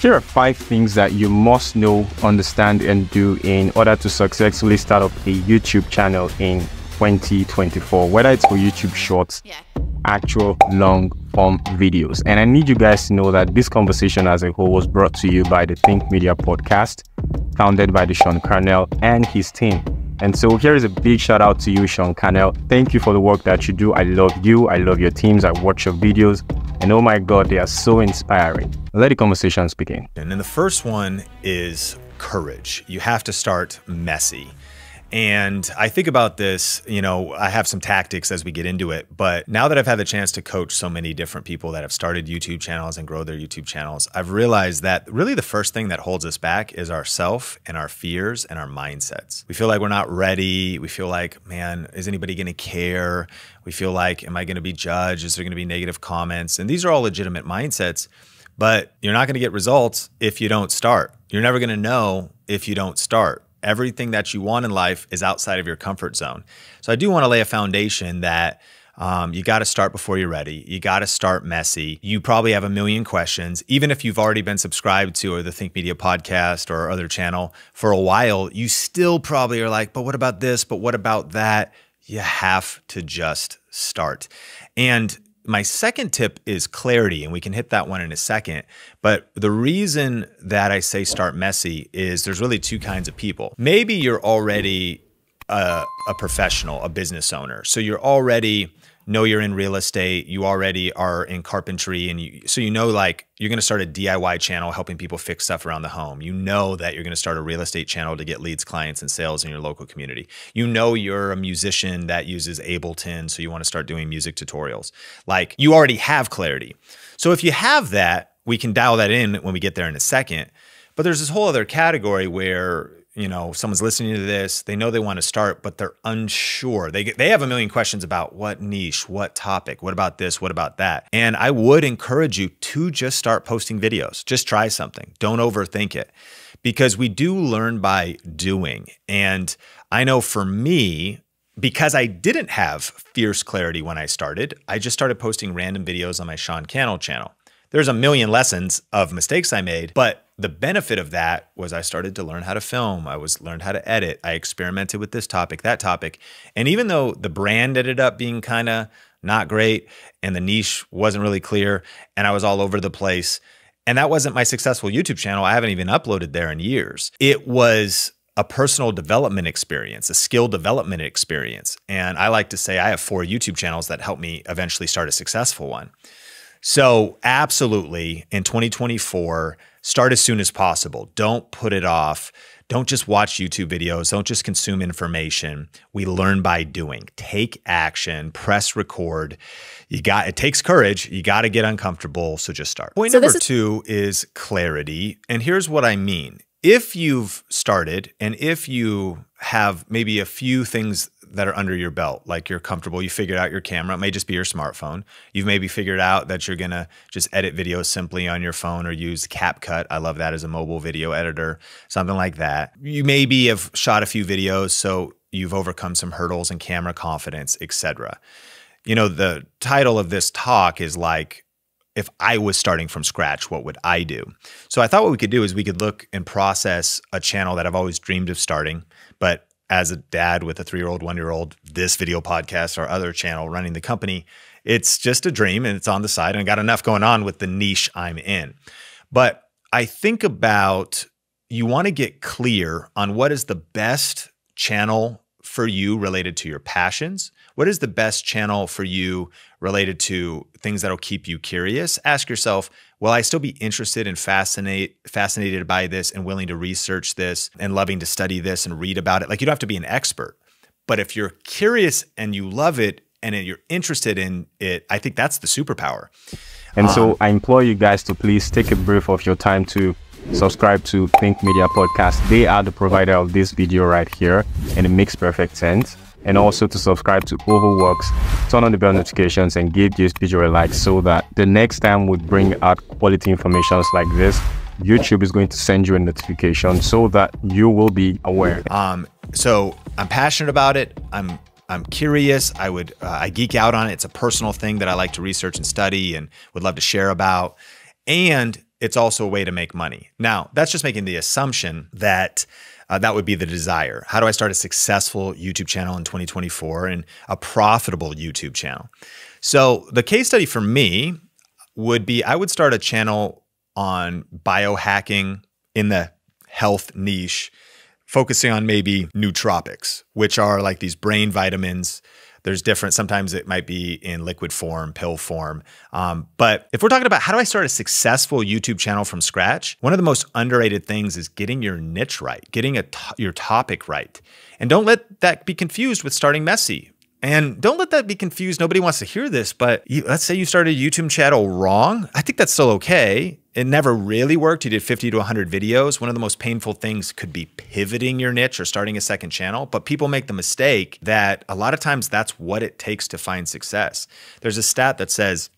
Here are five things that you must know, understand, and do in order to successfully start up a YouTube channel in 2024, whether it's for YouTube Shorts, yeah. actual long form videos. And I need you guys to know that this conversation as a whole was brought to you by the Think Media podcast, founded by Sean Carnell and his team. And so here is a big shout out to you, Sean Carnell. Thank you for the work that you do. I love you. I love your teams. I watch your videos. And oh my God, they are so inspiring. Let the conversations begin. And then the first one is courage. You have to start messy. And I think about this, you know, I have some tactics as we get into it, but now that I've had the chance to coach so many different people that have started YouTube channels and grow their YouTube channels, I've realized that really the first thing that holds us back is ourself and our fears and our mindsets. We feel like we're not ready. We feel like, man, is anybody going to care? We feel like, am I going to be judged? Is there going to be negative comments? And these are all legitimate mindsets, but you're not going to get results if you don't start. You're never going to know if you don't start everything that you want in life is outside of your comfort zone. So I do want to lay a foundation that um, you got to start before you're ready. You got to start messy. You probably have a million questions. Even if you've already been subscribed to or the Think Media podcast or other channel for a while, you still probably are like, but what about this? But what about that? You have to just start. And my second tip is clarity, and we can hit that one in a second. But the reason that I say start messy is there's really two kinds of people. Maybe you're already a, a professional, a business owner. So you're already know you're in real estate, you already are in carpentry, and you, so you know like you're going to start a DIY channel helping people fix stuff around the home. You know that you're going to start a real estate channel to get leads, clients, and sales in your local community. You know you're a musician that uses Ableton, so you want to start doing music tutorials. Like you already have clarity. So if you have that, we can dial that in when we get there in a second. But there's this whole other category where you know someone's listening to this they know they want to start but they're unsure. They they have a million questions about what niche what topic what about this what about that. And i would encourage you to just start posting videos. Just try something. Don't overthink it. Because we do learn by doing. And i know for me because I didn't have fierce clarity when I started, I just started posting random videos on my Sean Cannell channel. There's a million lessons of mistakes I made, but the benefit of that was I started to learn how to film. I was learned how to edit. I experimented with this topic, that topic. And even though the brand ended up being kind of not great and the niche wasn't really clear and I was all over the place, and that wasn't my successful YouTube channel. I haven't even uploaded there in years. It was a personal development experience, a skill development experience. And I like to say I have four YouTube channels that helped me eventually start a successful one. So, absolutely, in 2024, start as soon as possible. Don't put it off. Don't just watch YouTube videos. Don't just consume information. We learn by doing. Take action, press record. You got it takes courage. You got to get uncomfortable, so just start. Point so number is 2 is clarity, and here's what I mean. If you've started and if you have maybe a few things that are under your belt. Like you're comfortable, you figured out your camera. It may just be your smartphone. You've maybe figured out that you're gonna just edit videos simply on your phone or use CapCut. I love that as a mobile video editor, something like that. You maybe have shot a few videos, so you've overcome some hurdles in camera confidence, etc. You know, the title of this talk is like if I was starting from scratch, what would I do? So I thought what we could do is we could look and process a channel that I've always dreamed of starting, but as a dad with a three year old, one year old, this video podcast, our other channel running the company, it's just a dream and it's on the side and I got enough going on with the niche I'm in. But I think about you want to get clear on what is the best channel for you related to your passions what is the best channel for you related to things that'll keep you curious? Ask yourself, will I still be interested and fascinate fascinated by this and willing to research this and loving to study this and read about it? Like you don't have to be an expert. But if you're curious and you love it and you're interested in it, I think that's the superpower. And um, so I implore you guys to please take a brief of your time to subscribe to Think Media Podcast. They are the provider of this video right here, and it makes perfect sense and also to subscribe to Ovoworks, turn on the bell notifications and give this video a like so that the next time we bring out quality informations like this, YouTube is going to send you a notification so that you will be aware. Um, so I'm passionate about it. I'm I'm curious. I would uh, I geek out on it. It's a personal thing that I like to research and study and would love to share about. And it's also a way to make money. Now, that's just making the assumption that uh, that would be the desire. How do I start a successful YouTube channel in 2024 and a profitable YouTube channel? So, the case study for me would be I would start a channel on biohacking in the health niche, focusing on maybe nootropics, which are like these brain vitamins there's different, sometimes it might be in liquid form, pill form. Um, but if we're talking about how do I start a successful YouTube channel from scratch, one of the most underrated things is getting your niche right, getting a your topic right. And don't let that be confused with starting messy. And don't let that be confused. Nobody wants to hear this, but you, let's say you started a YouTube channel wrong. I think that's still okay. It never really worked. You did 50 to 100 videos. One of the most painful things could be pivoting your niche or starting a second channel. But people make the mistake that a lot of times that's what it takes to find success. There's a stat that says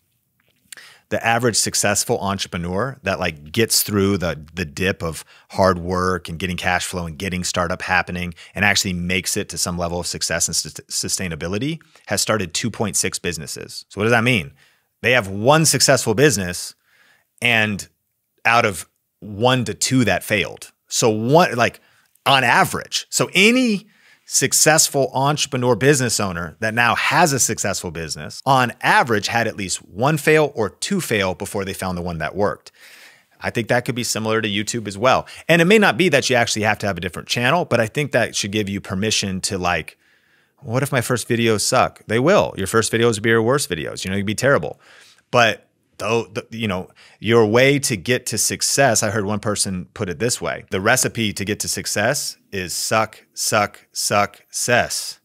the average successful entrepreneur that like gets through the the dip of hard work and getting cash flow and getting startup happening and actually makes it to some level of success and sustainability has started 2.6 businesses. So what does that mean? They have one successful business and out of 1 to 2 that failed. So one like on average. So any successful entrepreneur business owner that now has a successful business, on average, had at least one fail or two fail before they found the one that worked. I think that could be similar to YouTube as well. And it may not be that you actually have to have a different channel, but I think that should give you permission to like, what if my first videos suck? They will. Your first videos will be your worst videos. You know, you'd be terrible. But though you know your way to get to success i heard one person put it this way the recipe to get to success is suck suck suck cess.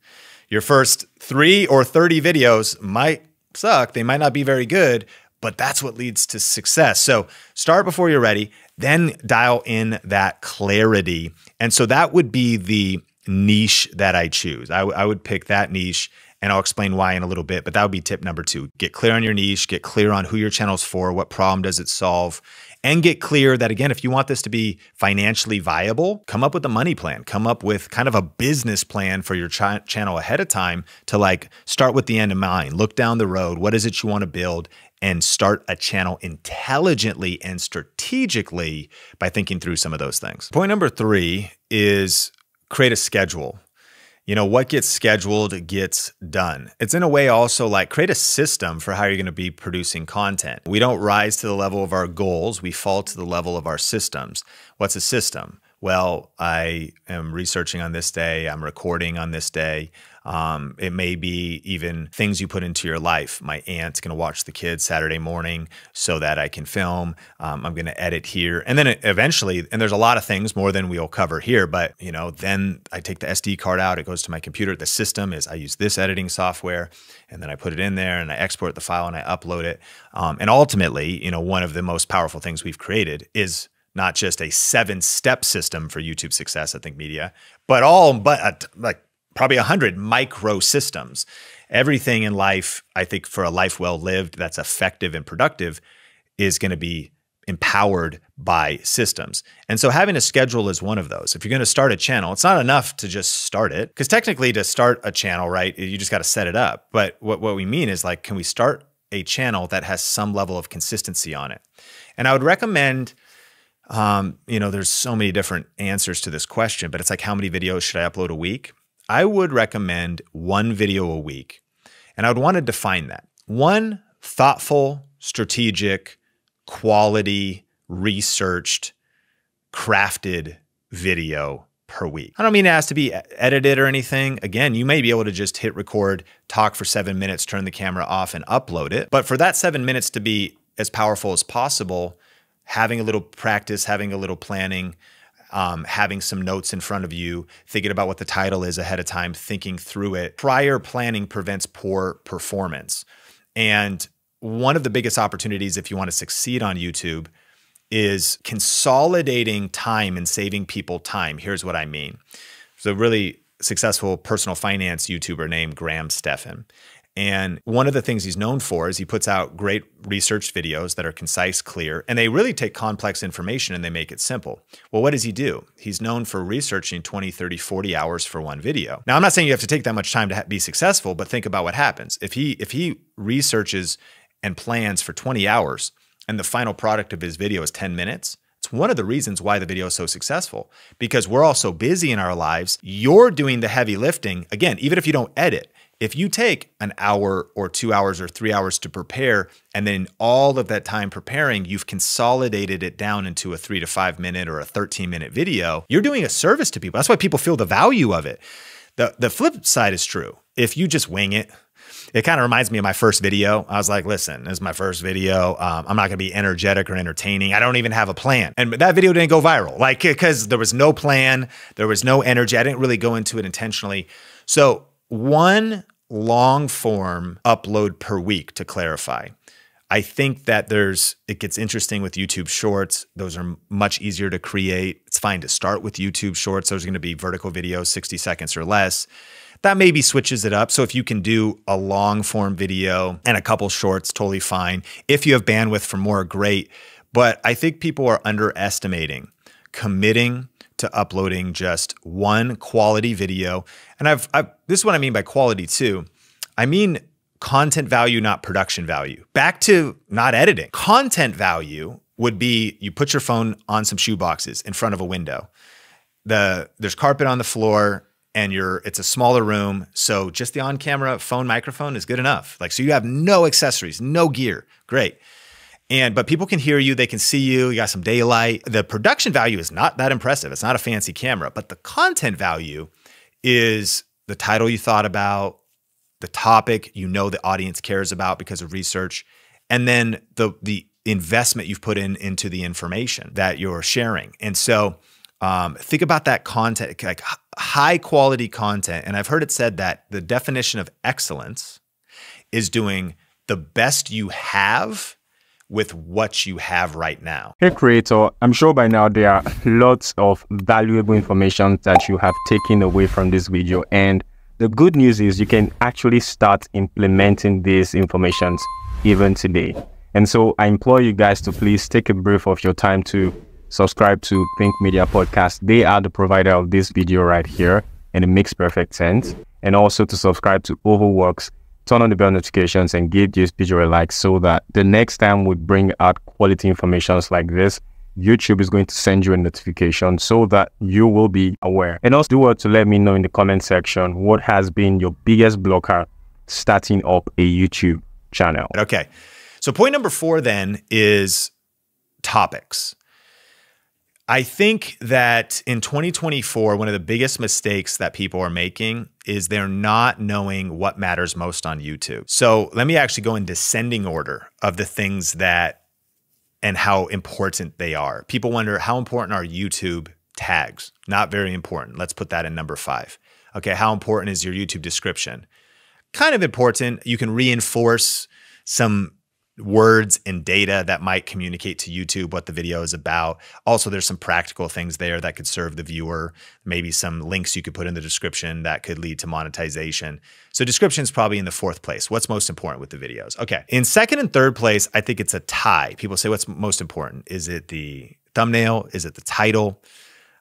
Your first 3 or 30 videos might suck they might not be very good but that's what leads to success. So start before you're ready then dial in that clarity. And so that would be the niche that i choose. I, I would pick that niche and I'll explain why in a little bit. But that would be tip number two. Get clear on your niche, get clear on who your channel's for, what problem does it solve, and get clear that, again, if you want this to be financially viable, come up with a money plan, come up with kind of a business plan for your ch- channel ahead of time to like start with the end in mind, look down the road, what is it you want to build, and start a channel intelligently and strategically by thinking through some of those things. Point number three is create a schedule you know, what gets scheduled gets done. It's in a way also like create a system for how you're going to be producing content. We don't rise to the level of our goals, we fall to the level of our systems. What's a system? Well, I am researching on this day, I'm recording on this day, um, it may be even things you put into your life. My aunt's going to watch the kids Saturday morning so that I can film. Um, I'm going to edit here. And then eventually, and there's a lot of things more than we'll cover here, but you know, then I take the SD card out, it goes to my computer. The system is I use this editing software and then I put it in there and I export the file and I upload it. Um, and ultimately, you know, one of the most powerful things we've created is not just a seven step system for YouTube success I Think Media, but all but uh, like probably a hundred micro systems. Everything in life, I think, for a life well lived that's effective and productive, is going to be empowered by systems. And so having a schedule is one of those. If you're going to start a channel, it's not enough to just start it. Because technically, to start a channel, right, you just got to set it up. But what, what we mean is like, can we start a channel that has some level of consistency on it? And I would recommend. Um, you know, there's so many different answers to this question, but it's like, how many videos should I upload a week? I would recommend one video a week. And I would want to define that. One thoughtful, strategic, quality, researched, crafted video per week. I don't mean it has to be edited or anything. Again, you may be able to just hit record, talk for seven minutes, turn the camera off, and upload it. But for that seven minutes to be as powerful as possible, having a little practice, having a little planning, um, having some notes in front of you, thinking about what the title is ahead of time, thinking through it. Prior planning prevents poor performance. And one of the biggest opportunities if you want to succeed on YouTube is consolidating time and saving people time. Here's what I mean. So, really successful personal finance YouTuber named Graham Stephan. And one of the things he's known for is he puts out great research videos that are concise, clear, and they really take complex information and they make it simple. Well, what does he do? He's known for researching 20, 30, 40 hours for one video. Now, I'm not saying you have to take that much time to be successful, but think about what happens. If he if he researches and plans for 20 hours, and the final product of his video is 10 minutes, it's one of the reasons why the video is so successful because we're all so busy in our lives. You're doing the heavy lifting. Again, even if you don't edit, if you take an hour or two hours or three hours to prepare, and then all of that time preparing, you've consolidated it down into a three to five minute or a 13 minute video, you're doing a service to people. That's why people feel the value of it. The, the flip side is true. If you just wing it, it kind of reminds me of my first video. I was like, listen, this is my first video. Um, I'm not going to be energetic or entertaining. I don't even have a plan. And that video didn't go viral, like, because there was no plan, there was no energy. I didn't really go into it intentionally. So, one long form upload per week to clarify. I think that there's it gets interesting with YouTube Shorts. Those are much easier to create. It's fine to start with YouTube Shorts. Those are going to be vertical videos, 60 seconds or less that maybe switches it up. So if you can do a long form video and a couple shorts, totally fine. If you have bandwidth for more, great. But I think people are underestimating committing to uploading just one quality video. And I've, I've this is what I mean by quality too. I mean content value, not production value. Back to not editing. Content value would be you put your phone on some shoe boxes in front of a window. The there's carpet on the floor and you're it's a smaller room so just the on-camera phone microphone is good enough like so you have no accessories no gear great and but people can hear you they can see you you got some daylight. The production value is not that impressive. It's not a fancy camera but the content value is the title you thought about the topic you know the audience cares about because of research and then the the investment you've put in into the information that you're sharing. And so um, think about that content, like high quality content. And I've heard it said that the definition of excellence is doing the best you have with what you have right now. Hey creator, I'm sure by now there are lots of valuable information that you have taken away from this video. And the good news is you can actually start implementing these informations even today. And so I implore you guys to please take a brief of your time to subscribe to Think Media Podcast. They are the provider of this video right here, and it makes perfect sense. And also to subscribe to Ovoworks, turn on the bell notifications, and give this video a like so that the next time we bring out quality informations like this, YouTube is going to send you a notification so that you will be aware. And also do what to let me know in the comment section what has been your biggest blocker starting up a YouTube channel. Okay. So point number four then is topics. I think that in 2024, one of the biggest mistakes that people are making is they're not knowing what matters most on YouTube. So let me actually go in descending order of the things that and how important they are. People wonder how important are YouTube tags? Not very important. Let's put that in number five. Okay, how important is your YouTube description? Kind of important. You can reinforce some words and data that might communicate to YouTube what the video is about. Also, there's some practical things there that could serve the viewer. Maybe some links you could put in the description that could lead to monetization. So, description is probably in the fourth place. What's most important with the videos? Okay. In second and third place, I think it's a tie. People say, what's most important? Is it the thumbnail? Is it the title?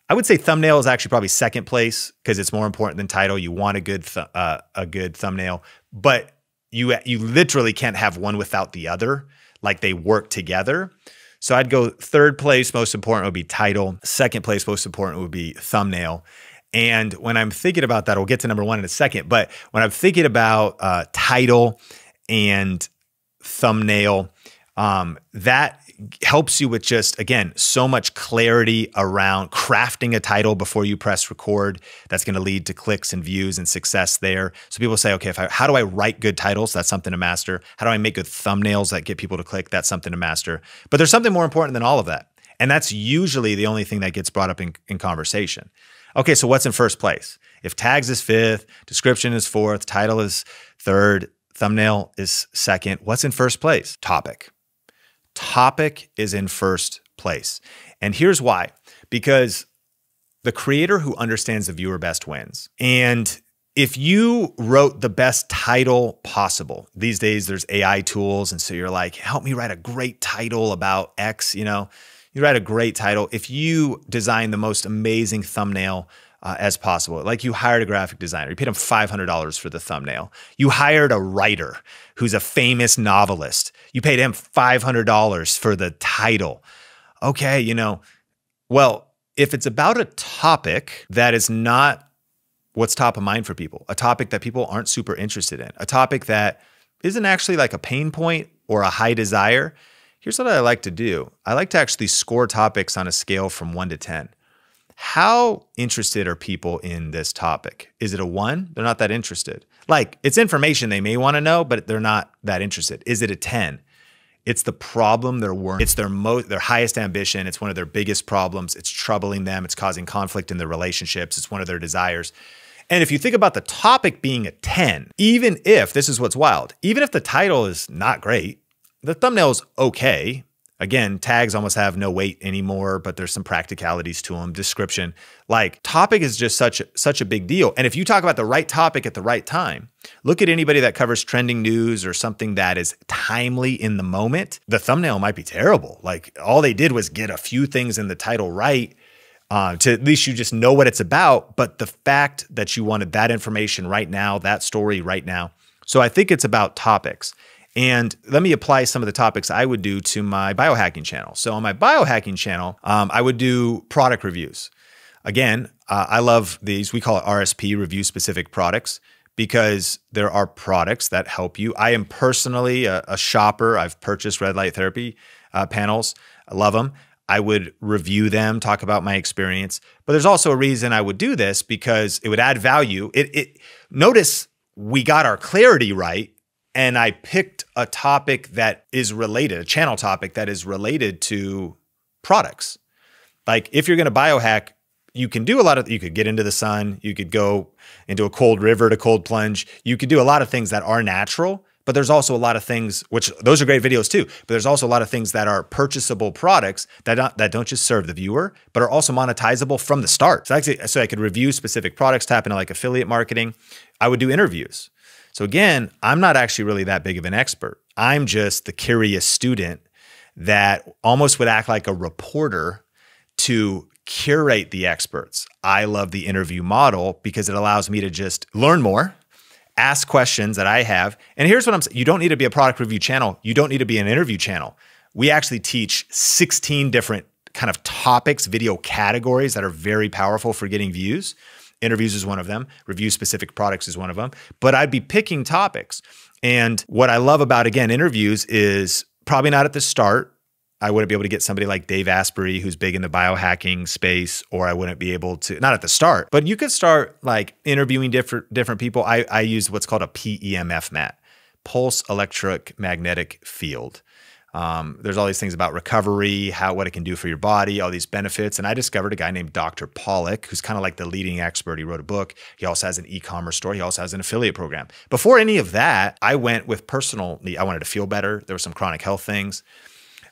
I would say thumbnail is actually probably second place because it's more important than title. You want a good uh, a good thumbnail, but you you literally can't have one without the other. Like they work together. So I'd go third place, most important would be title. Second place, most important would be thumbnail. And when I'm thinking about that, we'll get to number one in a second. But when I'm thinking about uh, title and thumbnail, um, that helps you with just, again, so much clarity around crafting a title before you press record. That's going to lead to clicks and views and success there. So people say, okay, if I, how do I write good titles? That's something to master. How do I make good thumbnails that get people to click? That's something to master. But there's something more important than all of that. And that's usually the only thing that gets brought up in, in conversation. Okay, so what's in first place? If tags is fifth, description is fourth, title is third, thumbnail is second, what's in first place? Topic topic is in first place. And here's why because the creator who understands the viewer best wins. And if you wrote the best title possible, these days there's AI tools. And so you're like, help me write a great title about X, you know, you write a great title. If you design the most amazing thumbnail, uh, as possible. Like you hired a graphic designer, you paid him $500 for the thumbnail. You hired a writer who's a famous novelist, you paid him $500 for the title. Okay, you know, well, if it's about a topic that is not what's top of mind for people, a topic that people aren't super interested in, a topic that isn't actually like a pain point or a high desire, here's what I like to do I like to actually score topics on a scale from one to 10. How interested are people in this topic? Is it a one? They're not that interested. Like it's information they may want to know, but they're not that interested. Is it a 10? It's the problem they're working. It's their most their highest ambition. It's one of their biggest problems. It's troubling them. It's causing conflict in their relationships. It's one of their desires. And if you think about the topic being a 10, even if this is what's wild, even if the title is not great, the thumbnail is okay. Again, tags almost have no weight anymore, but there's some practicalities to them. Description, like topic is just such such a big deal. And if you talk about the right topic at the right time, look at anybody that covers trending news or something that is timely in the moment. The thumbnail might be terrible. Like all they did was get a few things in the title right. Uh, to at least you just know what it's about. But the fact that you wanted that information right now, that story right now. So I think it's about topics. And let me apply some of the topics I would do to my biohacking channel. So on my biohacking channel, um, I would do product reviews. Again, uh, I love these. We call it RSP, review specific products, because there are products that help you. I am personally a, a shopper. I've purchased red light therapy uh, panels. I love them. I would review them, talk about my experience. But there's also a reason I would do this because it would add value. It, it notice we got our clarity right and I picked a topic that is related, a channel topic that is related to products. Like if you're going to biohack, you can do a lot of you could get into the sun, you could go into a cold river to cold plunge. You could do a lot of things that are natural, but there's also a lot of things which those are great videos too, but there's also a lot of things that are purchasable products that don't, that don't just serve the viewer, but are also monetizable from the start. So actually so I could review specific products, tap into like affiliate marketing. I would do interviews. So again, I'm not actually really that big of an expert. I'm just the curious student that almost would act like a reporter to curate the experts. I love the interview model because it allows me to just learn more, ask questions that I have. And here's what I'm saying you don't need to be a product review channel, you don't need to be an interview channel. We actually teach 16 different kind of topics, video categories that are very powerful for getting views. Interviews is one of them. Review specific products is one of them. But I'd be picking topics. And what I love about, again, interviews is probably not at the start. I wouldn't be able to get somebody like Dave Asprey, who's big in the biohacking space, or I wouldn't be able to, not at the start, but you could start like interviewing different different people. I, I use what's called a PEMF mat, pulse electric magnetic field. Um, there's all these things about recovery, how what it can do for your body, all these benefits. And I discovered a guy named Dr. Pawluk, who's kind of like the leading expert. He wrote a book. He also has an e-commerce store. He also has an affiliate program. Before any of that, I went with personal. I wanted to feel better. There were some chronic health things.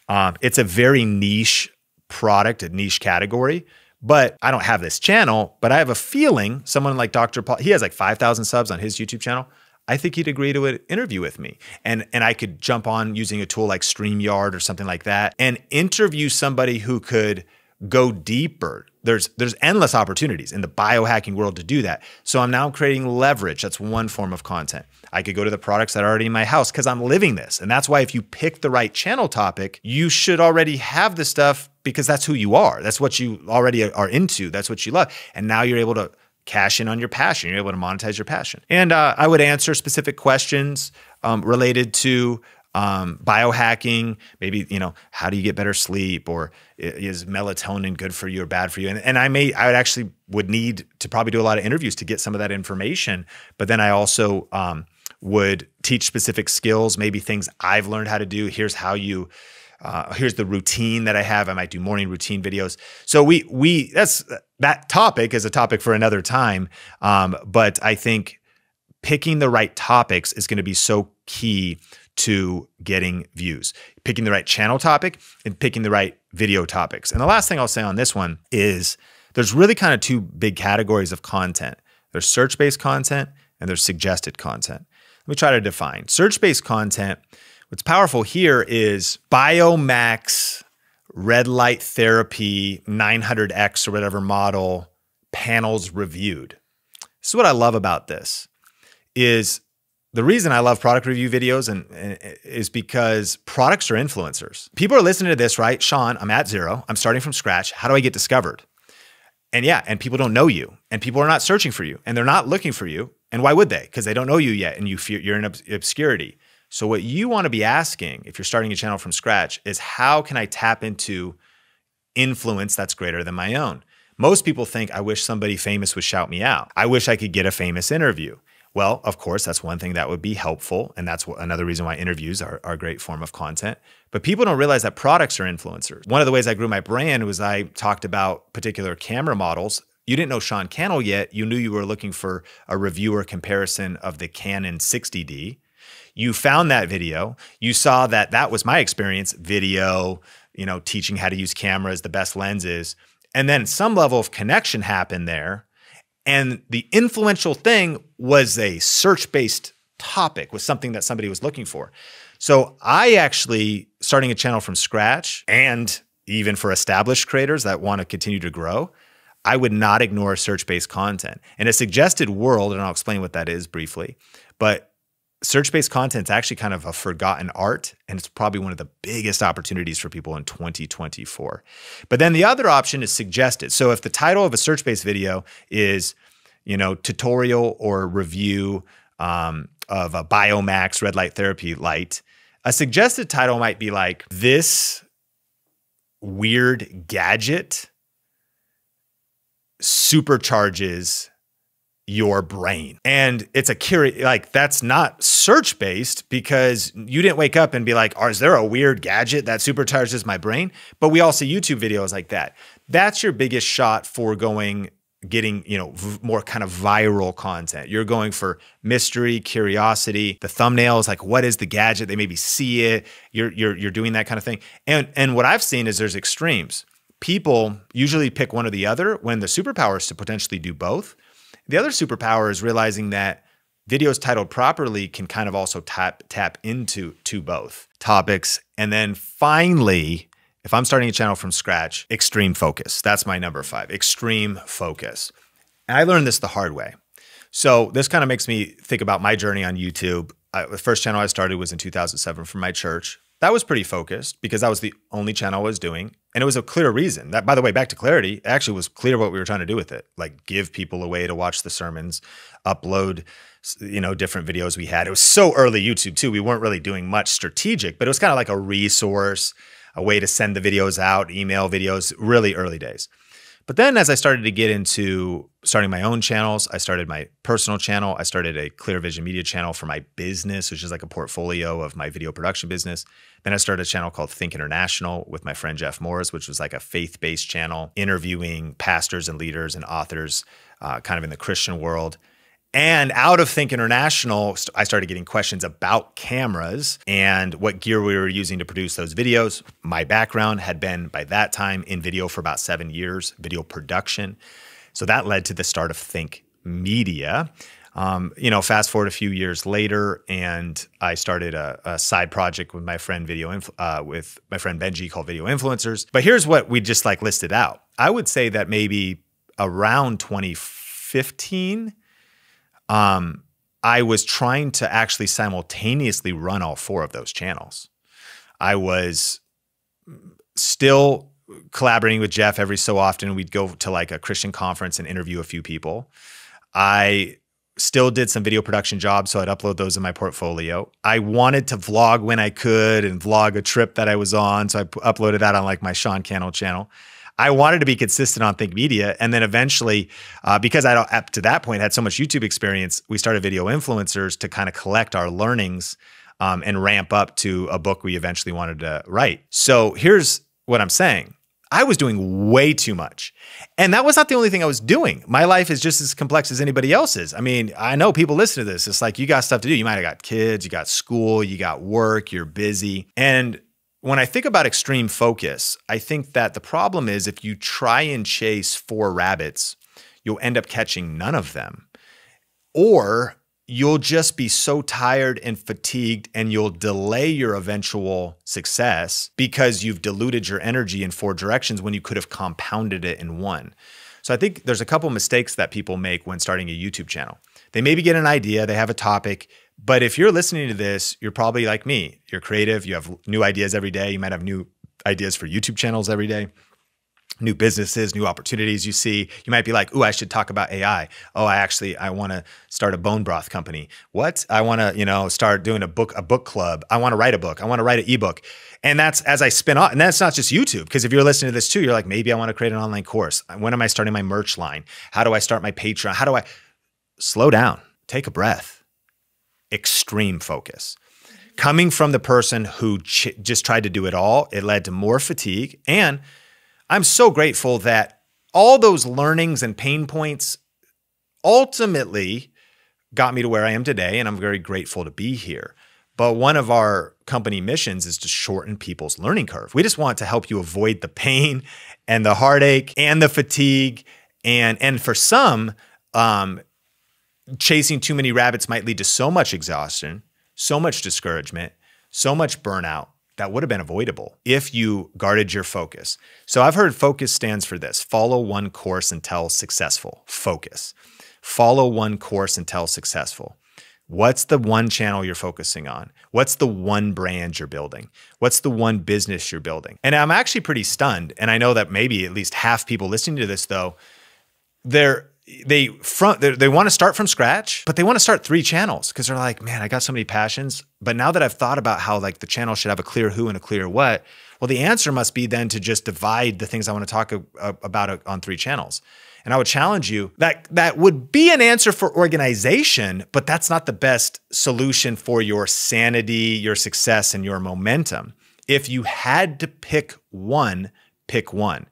Um, it's a very niche product, a niche category. But I don't have this channel, but I have a feeling someone like Dr. Paul, he has like 5,000 subs on his YouTube channel. I think he'd agree to an interview with me. And and I could jump on using a tool like StreamYard or something like that and interview somebody who could go deeper. There's there's endless opportunities in the biohacking world to do that. So I'm now creating leverage. That's one form of content. I could go to the products that are already in my house because I'm living this. And that's why if you pick the right channel topic, you should already have the stuff because that's who you are. That's what you already are into. That's what you love. And now you're able to cash in on your passion. You're able to monetize your passion. And uh, I would answer specific questions um, related to um, biohacking. Maybe you know how do you get better sleep, or is melatonin good for you or bad for you? And, and I may I would actually would need to probably do a lot of interviews to get some of that information. But then I also um, would teach specific skills, maybe things I've learned how to do. Here's how you uh, here's the routine that I have. I might do morning routine videos. So we we that's that topic is a topic for another time. Um, but I think picking the right topics is going to be so key to getting views. Picking the right channel topic and picking the right video topics. And the last thing I'll say on this one is there's really kind of two big categories of content. There's search-based content and there's suggested content. Let me try to define. Search-based content What's powerful here is Biomax red light therapy 900X or whatever model panels reviewed. This is what I love about this is the reason I love product review videos and, and, is because products are influencers. People are listening to this, right? Sean, I'm at zero. I'm starting from scratch. How do I get discovered? And yeah, and people don't know you, and people are not searching for you, and they're not looking for you. And why would they? Because they don't know you yet, and you feel you're in obscurity. So what you want to be asking if you're starting a channel from scratch is how can I tap into influence that's greater than my own? Most people think I wish somebody famous would shout me out. I wish I could get a famous interview. Well, of course, that's one thing that would be helpful. And that's another reason why interviews are, are a great form of content. But people don't realize that products are influencers. One of the ways I grew my brand was I talked about particular camera models. You didn't know Sean Cannell yet. You knew you were looking for a reviewer comparison of the Canon 60D. You found that video. You saw that that was my experience video, you know, teaching how to use cameras, the best lenses. And then some level of connection happened there and the influential thing was a search based topic, was something that somebody was looking for. So I actually, starting a channel from scratch, and even for established creators that want to continue to grow, I would not ignore search based content. In a suggested world, and I'll explain what that is briefly, but search based content is actually kind of a forgotten art, and it's probably one of the biggest opportunities for people in 2024. But then the other option is suggested. So if the title of a search based video is, you know, tutorial or review um, of a Biomax red light therapy light, a suggested title might be like, This weird gadget supercharges your brain. And it's a curious, like, that's not search based because you didn't wake up and be like, oh, is there a weird gadget that supercharges my brain? But we all see YouTube videos like that. That's your biggest shot for going, getting, you know, more kind of viral content. You're going for mystery, curiosity. The thumbnail is like, what is the gadget? They maybe see it. You're, you're, you're doing that kind of thing. And, and what I've seen is there's extremes. People usually pick one or the other when the superpower is to potentially do both. The other superpower is realizing that videos titled properly can kind of also tap tap into to both topics. And then finally, if I'm starting a channel from scratch, extreme focus. That's my number five. Extreme focus. And I learned this the hard way. So this kind of makes me think about my journey on YouTube. I, the first channel I started was in 2007 from my church that was pretty focused because that was the only channel I was doing. And it was a clear reason. That, by the way, back to clarity, it actually was clear what we were trying to do with it. Like give people a way to watch the sermons, upload, you know, different videos we had. It was so early YouTube too. We weren't really doing much strategic, but it was kind of like a resource, a way to send the videos out, email videos, really early days. But then as I started to get into starting my own channels, I started my personal channel. I started a Clear Vision Media channel for my business, which is like a portfolio of my video production business. Then I started a channel called Think International with my friend Jeff Morris, which was like a faith based channel interviewing pastors and leaders and authors uh, kind of in the Christian world. And out of Think International, I started getting questions about cameras and what gear we were using to produce those videos. My background had been by that time in video for about seven years, video production. So that led to the start of Think Media. Um, you know, fast forward a few years later, and I started a, a side project with my friend video uh, with my friend Benji called Video Influencers. But here's what we just like listed out. I would say that maybe around 2015 um, I was trying to actually simultaneously run all four of those channels. I was still collaborating with Jeff every so often. We'd go to like a Christian conference and interview a few people. I still did some video production jobs, so I'd upload those in my portfolio. I wanted to vlog when I could and vlog a trip that I was on, so I uploaded that on like my Sean Cannell channel. I wanted to be consistent on Think Media. And then eventually, uh, because I, up to that point, had so much YouTube experience, we started Video Influencers to kind of collect our learnings um, and ramp up to a book we eventually wanted to write. So here's what I'm saying. I was doing way too much. And that was not the only thing I was doing. My life is just as complex as anybody else's. I mean, I know people listen to this. It's like you got stuff to do. You might have got kids, you got school, you got work, you're busy. And when I think about extreme focus, I think that the problem is if you try and chase four rabbits, you'll end up catching none of them. Or you'll just be so tired and fatigued and you'll delay your eventual success because you've diluted your energy in four directions when you could have compounded it in one. So I think there's a couple mistakes that people make when starting a YouTube channel. They maybe get an idea, they have a topic, but if you're listening to this, you're probably like me. You're creative, you have new ideas every day, you might have new ideas for YouTube channels every day new businesses, new opportunities you see. You might be like, "Ooh, I should talk about AI." Oh, I actually I want to start a bone broth company. What? I want to, you know, start doing a book a book club. I want to write a book. I want to write an ebook. And that's as I spin off. And that's not just YouTube because if you're listening to this too, you're like, "Maybe I want to create an online course. When am I starting my merch line? How do I start my Patreon? How do I slow down? Take a breath. Extreme focus coming from the person who ch- just tried to do it all, it led to more fatigue and I'm so grateful that all those learnings and pain points ultimately got me to where I am today. And I'm very grateful to be here. But one of our company missions is to shorten people's learning curve. We just want to help you avoid the pain and the heartache and the fatigue. And, and for some, um, chasing too many rabbits might lead to so much exhaustion, so much discouragement, so much burnout that would have been avoidable if you guarded your focus. So I've heard focus stands for this follow one course until successful. Focus. Follow one course until successful. What's the one channel you're focusing on? What's the one brand you're building? What's the one business you're building? And I'm actually pretty stunned. And I know that maybe at least half people listening to this, though, they're they front they, want to start from scratch but they want to start three channels because they're like man i got so many passions. But now that i've thought about how like the channel should have a clear who and a clear what well the answer must be then to just divide the things i want to talk about uh, on three channels. And i would challenge you that that would be an answer for organization but that's not the best solution for your sanity your success and your momentum. If you had to pick one pick one.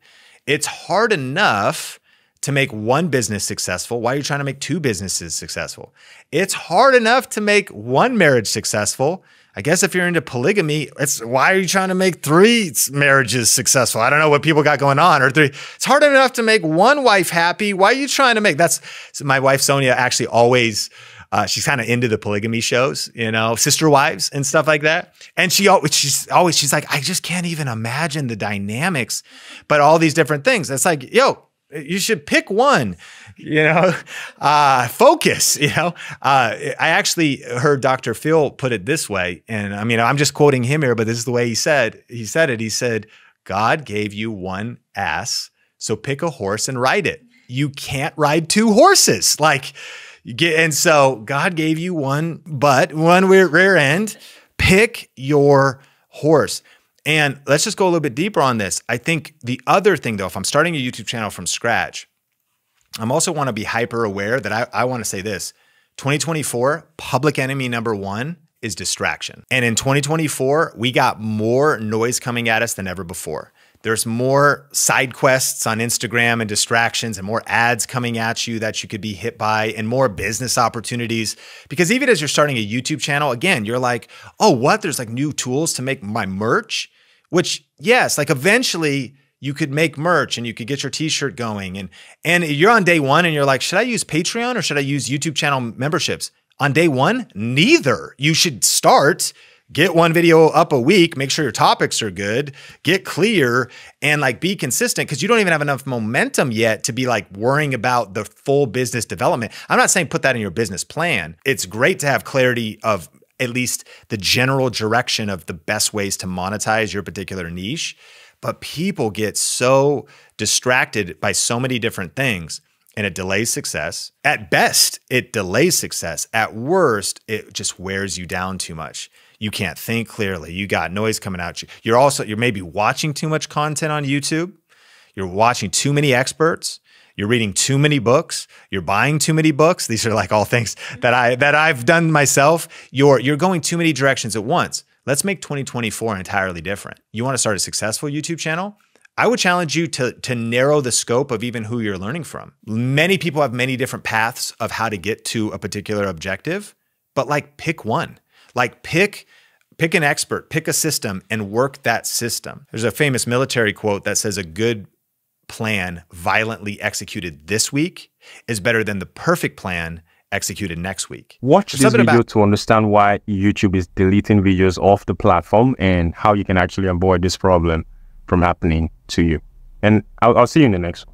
It's hard enough to make one business successful. Why are you trying to make two businesses successful? It's hard enough to make one marriage successful. I guess if you're into polygamy, it's why are you trying to make three marriages successful? I don't know what people got going on or three. It's hard enough to make one wife happy. Why are you trying to make that's so my wife Sonia actually always uh, she's kind of into the polygamy shows, you know, sister wives and stuff like that. And she always, she's always, she's like, I just can't even imagine the dynamics, but all these different things. It's like, yo, you should pick one you know? Uh, focus you know? Uh, i actually heard dr phil put it this way and i mean i'm just quoting him here but this is the way he said he said it. He said god gave you one ass so pick a horse and ride it. You can't ride two horses like get and so god gave you one butt one rear end pick your horse and let's just go a little bit deeper on this. I think the other thing, though, if I'm starting a YouTube channel from scratch, I'm also want to be hyper aware that I, I want to say this 2024, public enemy number one is distraction. And in 2024, we got more noise coming at us than ever before. There's more side quests on Instagram and distractions and more ads coming at you that you could be hit by and more business opportunities. Because even as you're starting a YouTube channel, again, you're like, oh, what? There's like new tools to make my merch, which, yes, like eventually you could make merch and you could get your t-shirt going and and you're on day 1 and you're like should I use Patreon or should I use YouTube channel memberships on day 1 neither you should start get one video up a week, make sure your topics are good, get clear, and like be consistent because you don't even have enough momentum yet to be like worrying about the full business development. I'm not saying put that in your business plan. It's great to have clarity of at least the general direction of the best ways to monetize your particular niche. But people get so distracted by so many different things and it delays success. At best, it delays success. At worst, it just wears you down too much you can't think clearly. You got noise coming out you. You're also you're maybe watching too much content on YouTube. You're watching too many experts. You're reading too many books. You're buying too many books. These are like all things that I that I've done myself. You're you're going too many directions at once. Let's make 2024 entirely different. You want to start a successful YouTube channel? I would challenge you to, to narrow the scope of even who you're learning from. Many people have many different paths of how to get to a particular objective, but like pick one. Like pick pick an expert, pick a system and work that system. There's a famous military quote that says a good plan violently executed this week is better than the perfect plan executed next week. Watch There's this video to understand why YouTube is deleting videos off the platform and how you can actually avoid this problem from happening to you. And I'll, I'll see you in the next one.